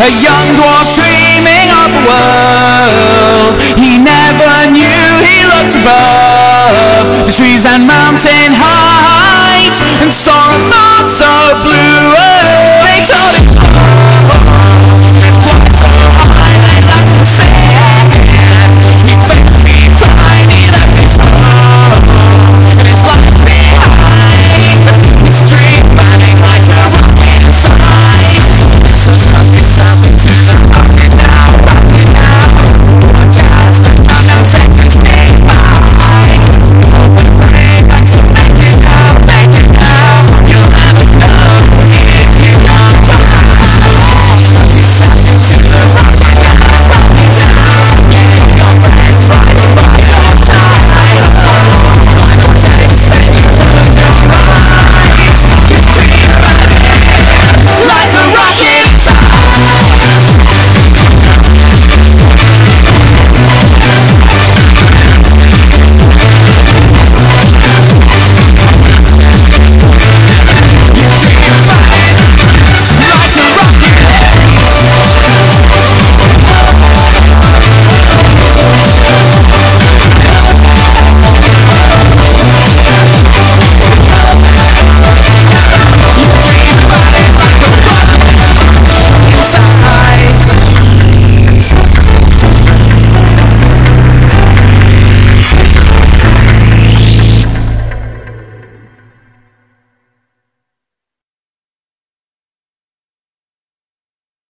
a young dwarf dreaming of a world he never knew he looked above. The trees and mountain heights and saw a thought so blue